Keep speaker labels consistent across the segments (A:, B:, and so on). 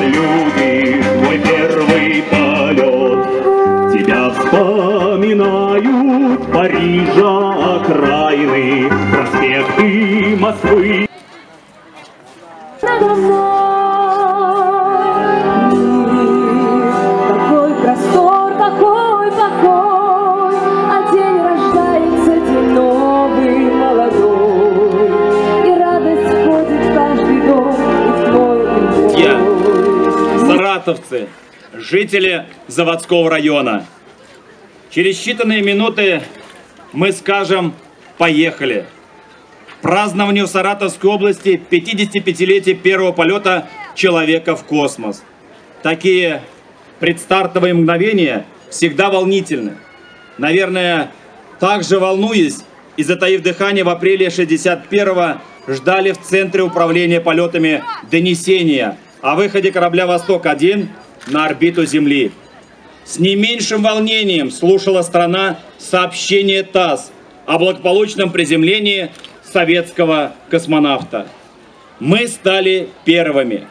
A: люди твой первый полет, Тебя вспоминают Парижа окраины, проспекты Москвы.
B: Саратовцы, жители заводского района. Через считанные минуты мы скажем «Поехали!» празднованию Саратовской области 55-летия первого полета человека в космос. Такие предстартовые мгновения всегда волнительны. Наверное, также волнуясь и затаив дыхание в апреле 61-го ждали в Центре управления полетами донесения о выходе корабля «Восток-1» на орбиту Земли. С не меньшим волнением слушала страна сообщение ТАСС о благополучном приземлении советского космонавта. Мы стали первыми.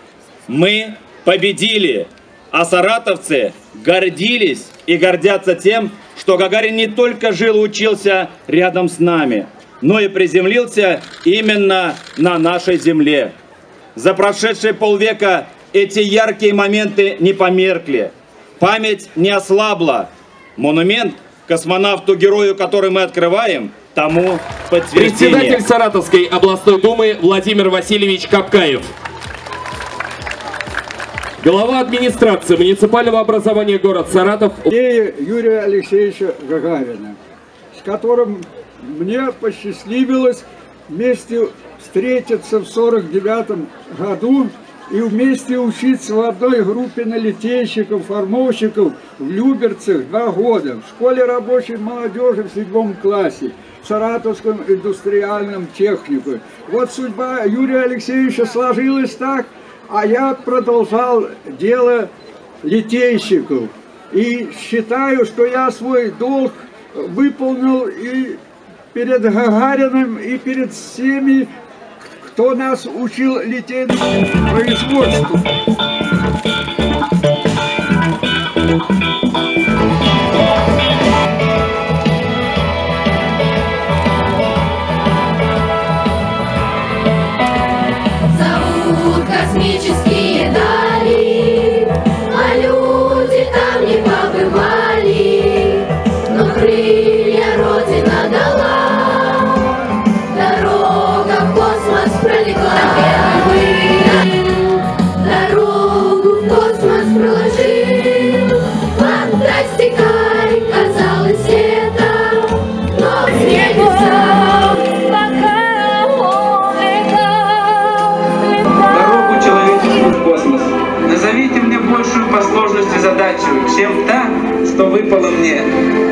B: Мы победили. А саратовцы гордились и гордятся тем, что Гагарин не только жил и учился рядом с нами, но и приземлился именно на нашей земле. За прошедшие полвека эти яркие моменты не померкли. Память не ослабла. Монумент космонавту-герою, который мы открываем, тому подтверждение.
C: Председатель Саратовской областной думы Владимир Васильевич Капкаев. Глава администрации муниципального образования город Саратов
D: Юрия Алексеевича Гагарина, с которым мне посчастливилось вместе встретиться в 49 году и вместе учиться в одной группе на литейщиков, формовщиков в Люберцах два года, в школе рабочей молодежи в седьмом классе, в Саратовском индустриальном технику. Вот судьба Юрия Алексеевича сложилась так, а я продолжал дело литейщиков. И считаю, что я свой долг выполнил и перед Гагариным, и перед всеми, кто нас учил литейному производству.
E: Задачу, чем та, что выпала мне.